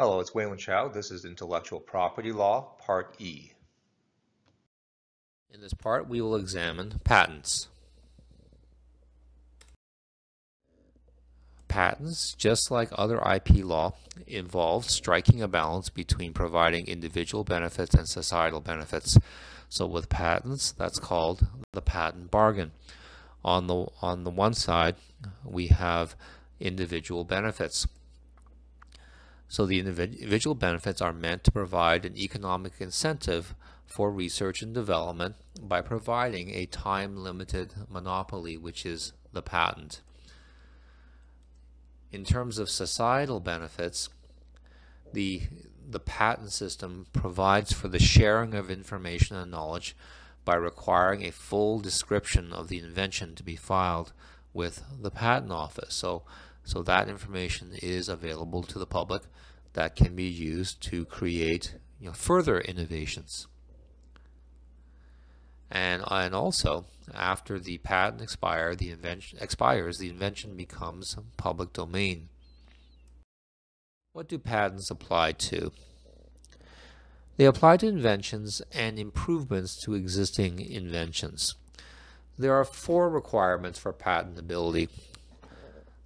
Hello, it's Wayland Chow. This is Intellectual Property Law, Part E. In this part, we will examine patents. Patents, just like other IP law, involve striking a balance between providing individual benefits and societal benefits. So with patents, that's called the patent bargain. On the, on the one side, we have individual benefits. So the individual benefits are meant to provide an economic incentive for research and development by providing a time-limited monopoly, which is the patent. In terms of societal benefits, the, the patent system provides for the sharing of information and knowledge by requiring a full description of the invention to be filed with the patent office. So, so that information is available to the public that can be used to create you know, further innovations. And, and also, after the patent expire, the invention expires, the invention becomes public domain. What do patents apply to? They apply to inventions and improvements to existing inventions. There are four requirements for patentability.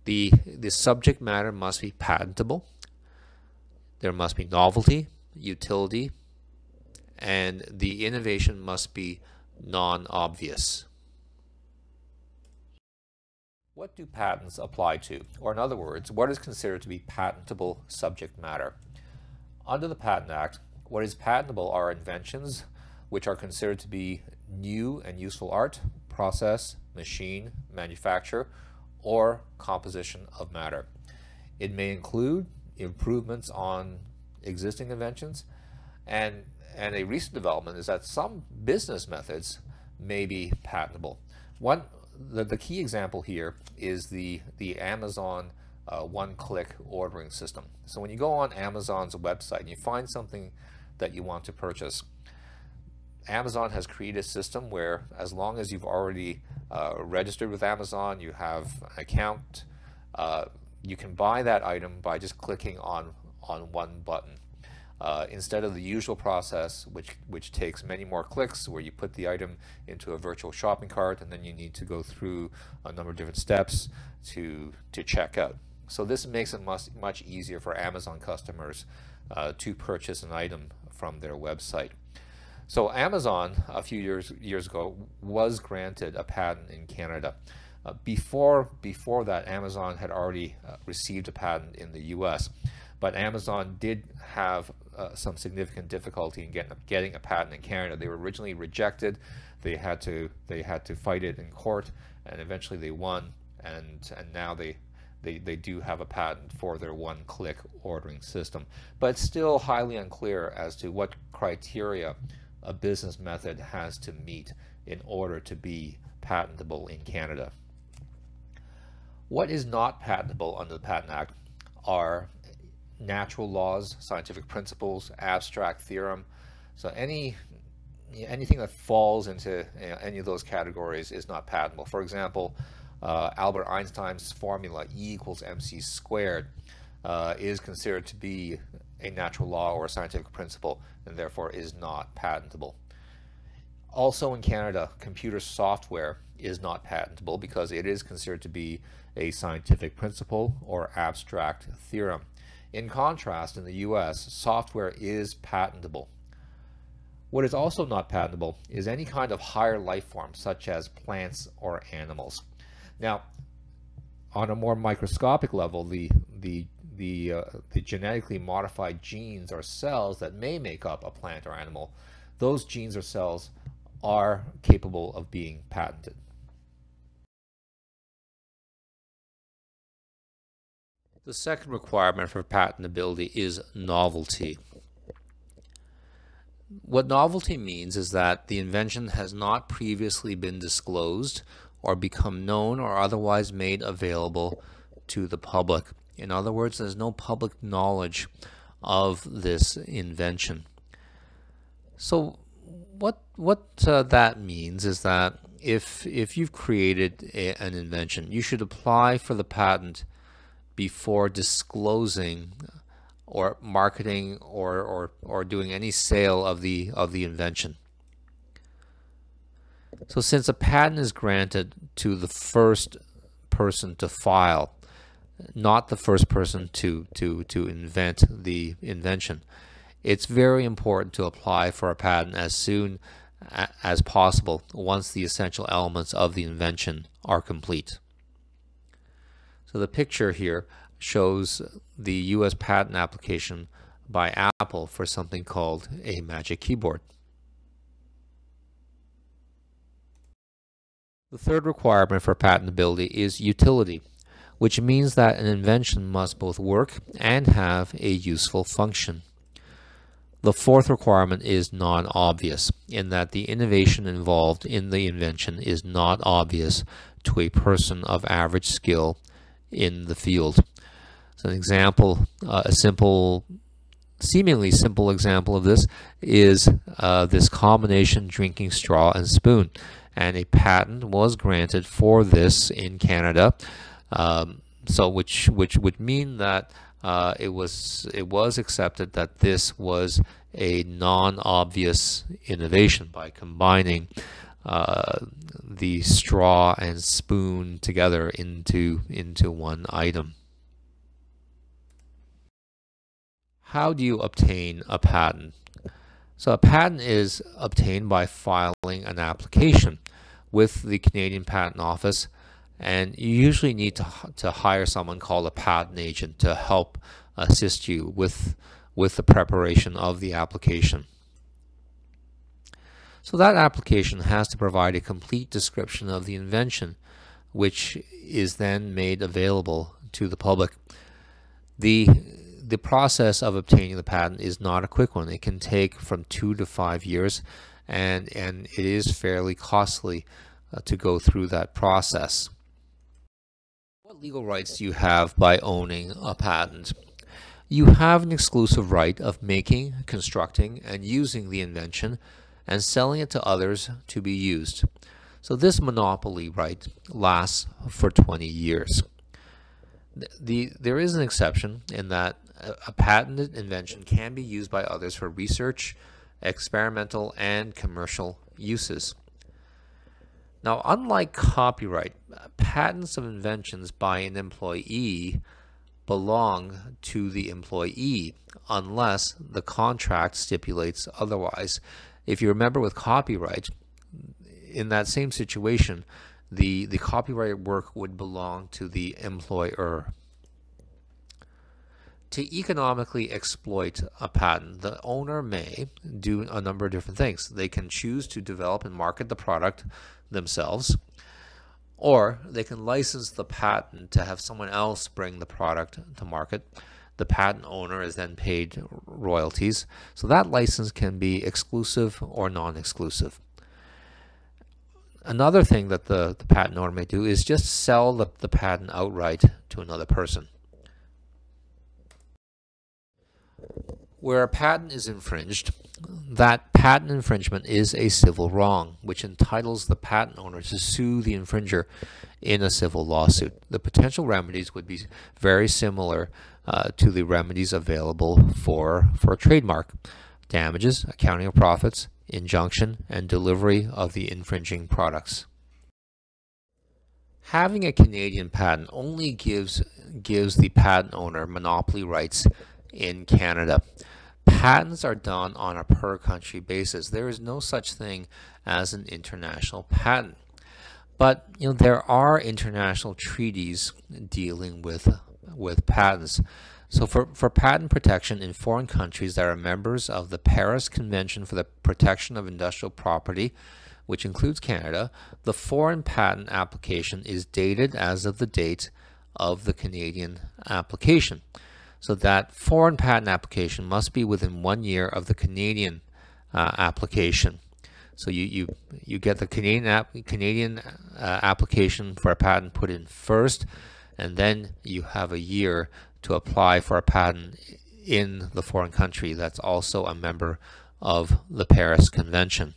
The, the subject matter must be patentable. There must be novelty, utility, and the innovation must be non-obvious. What do patents apply to? Or in other words, what is considered to be patentable subject matter? Under the Patent Act, what is patentable are inventions which are considered to be new and useful art, process, machine, manufacture, or composition of matter. It may include improvements on existing inventions and and a recent development is that some business methods may be patentable. One, the, the key example here is the, the Amazon uh, one-click ordering system. So when you go on Amazon's website and you find something that you want to purchase, Amazon has created a system where as long as you've already uh, registered with Amazon, you have an account, uh, you can buy that item by just clicking on, on one button. Uh, instead of the usual process, which, which takes many more clicks, where you put the item into a virtual shopping cart and then you need to go through a number of different steps to, to check out. So this makes it much, much easier for Amazon customers uh, to purchase an item from their website. So Amazon, a few years, years ago, was granted a patent in Canada. Uh, before, before that, Amazon had already uh, received a patent in the US, but Amazon did have uh, some significant difficulty in getting, getting a patent in Canada. They were originally rejected. They had to they had to fight it in court, and eventually they won. And and now they they, they do have a patent for their one-click ordering system. But it's still highly unclear as to what criteria a business method has to meet in order to be patentable in Canada. What is not patentable under the Patent Act are natural laws, scientific principles, abstract theorem. So any anything that falls into you know, any of those categories is not patentable. For example, uh, Albert Einstein's formula E equals mc squared uh, is considered to be a natural law or a scientific principle and therefore is not patentable. Also in Canada, computer software is not patentable because it is considered to be a scientific principle or abstract theorem. In contrast, in the US, software is patentable. What is also not patentable is any kind of higher life form, such as plants or animals. Now, on a more microscopic level, the, the, the, uh, the genetically modified genes or cells that may make up a plant or animal, those genes or cells are capable of being patented. The second requirement for patentability is novelty. What novelty means is that the invention has not previously been disclosed or become known or otherwise made available to the public. In other words, there's no public knowledge of this invention. So what what uh, that means is that if if you've created a, an invention, you should apply for the patent before disclosing or marketing or, or, or doing any sale of the of the invention. So since a patent is granted to the first person to file, not the first person to, to, to invent the invention, it's very important to apply for a patent as soon as possible once the essential elements of the invention are complete. So the picture here shows the US patent application by Apple for something called a magic keyboard. The third requirement for patentability is utility, which means that an invention must both work and have a useful function. The fourth requirement is non-obvious, in that the innovation involved in the invention is not obvious to a person of average skill in the field. So an example, uh, a simple, seemingly simple example of this is uh, this combination drinking straw and spoon and a patent was granted for this in Canada. Um, so which which would mean that uh, it was it was accepted that this was a non-obvious innovation by combining uh, the straw and spoon together into into one item. How do you obtain a patent? So a patent is obtained by filing an application with the Canadian Patent Office and you usually need to, to hire someone called a patent agent to help assist you with, with the preparation of the application. So that application has to provide a complete description of the invention which is then made available to the public. The the process of obtaining the patent is not a quick one. It can take from two to five years, and and it is fairly costly uh, to go through that process. What legal rights do you have by owning a patent? You have an exclusive right of making, constructing, and using the invention and selling it to others to be used. So this monopoly right lasts for 20 years. The, the, there is an exception in that a patented invention can be used by others for research, experimental, and commercial uses. Now, unlike copyright, patents of inventions by an employee belong to the employee unless the contract stipulates otherwise. If you remember with copyright, in that same situation, the, the copyright work would belong to the employer to economically exploit a patent, the owner may do a number of different things. They can choose to develop and market the product themselves, or they can license the patent to have someone else bring the product to market. The patent owner is then paid royalties. So that license can be exclusive or non-exclusive. Another thing that the, the patent owner may do is just sell the, the patent outright to another person. Where a patent is infringed, that patent infringement is a civil wrong, which entitles the patent owner to sue the infringer in a civil lawsuit. The potential remedies would be very similar uh, to the remedies available for, for a trademark. Damages, accounting of profits, injunction, and delivery of the infringing products. Having a Canadian patent only gives, gives the patent owner monopoly rights in Canada. Patents are done on a per country basis. There is no such thing as an international patent. But you know there are international treaties dealing with with patents. So for, for patent protection in foreign countries that are members of the Paris Convention for the Protection of Industrial Property, which includes Canada, the foreign patent application is dated as of the date of the Canadian application. So that foreign patent application must be within one year of the Canadian uh, application. So you, you, you get the Canadian, app, Canadian uh, application for a patent put in first, and then you have a year to apply for a patent in the foreign country that's also a member of the Paris Convention.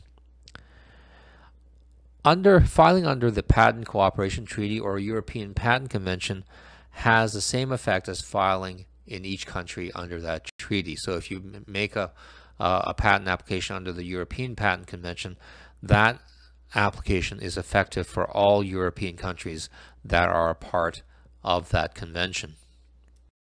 Under filing under the Patent Cooperation Treaty or European Patent Convention has the same effect as filing in each country under that treaty. So if you make a, uh, a patent application under the European Patent Convention, that application is effective for all European countries that are a part of that convention.